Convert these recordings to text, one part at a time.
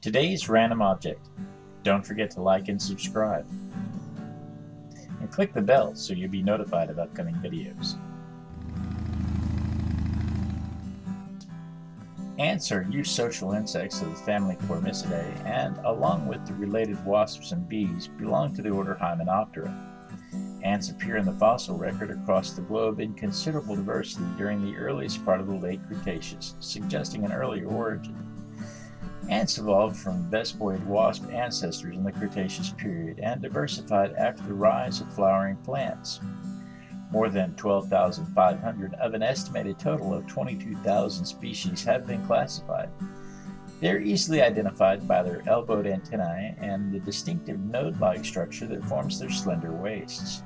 Today's random object. Don't forget to like and subscribe. And click the bell so you'll be notified of upcoming videos. Ants are eusocial insects of the family Formicidae and, along with the related wasps and bees, belong to the order Hymenoptera. Ants appear in the fossil record across the globe in considerable diversity during the earliest part of the late Cretaceous, suggesting an earlier origin. Ants evolved from vespoid wasp ancestors in the Cretaceous period and diversified after the rise of flowering plants. More than 12,500 of an estimated total of 22,000 species have been classified. They are easily identified by their elbowed antennae and the distinctive node-like structure that forms their slender waists.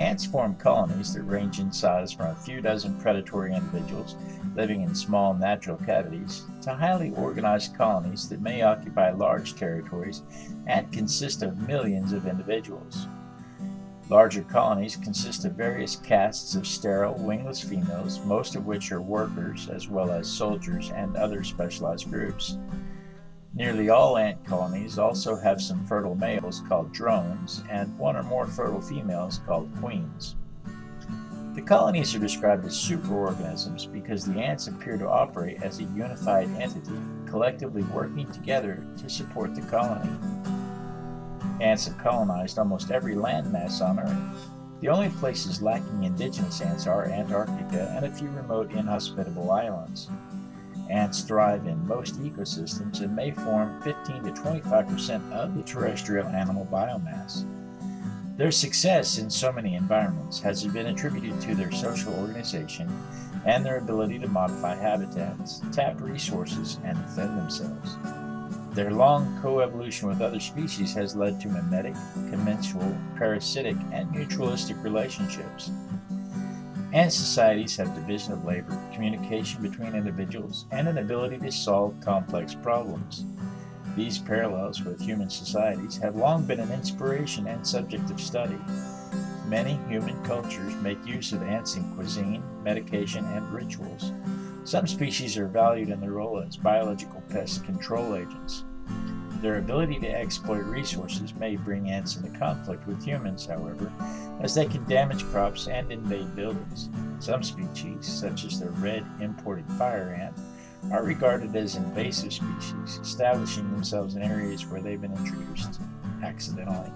Ants form colonies that range in size from a few dozen predatory individuals living in small natural cavities to highly organized colonies that may occupy large territories and consist of millions of individuals. Larger colonies consist of various castes of sterile, wingless females, most of which are workers, as well as soldiers and other specialized groups. Nearly all ant colonies also have some fertile males called drones and one or more fertile females called queens. The colonies are described as superorganisms because the ants appear to operate as a unified entity, collectively working together to support the colony. Ants have colonized almost every landmass on Earth. The only places lacking indigenous ants are Antarctica and a few remote inhospitable islands. Ants thrive in most ecosystems and may form 15 to 25% of the terrestrial animal biomass. Their success in so many environments has been attributed to their social organization and their ability to modify habitats, tap resources, and defend themselves. Their long coevolution with other species has led to mimetic, commensal, parasitic, and mutualistic relationships. Ant societies have division of labor, communication between individuals, and an ability to solve complex problems. These parallels with human societies have long been an inspiration and subject of study. Many human cultures make use of ants in cuisine, medication, and rituals. Some species are valued in their role as biological pest control agents. Their ability to exploit resources may bring ants into conflict with humans, however, as they can damage crops and invade buildings. Some species, such as the red imported fire ant, are regarded as invasive species, establishing themselves in areas where they've been introduced accidentally.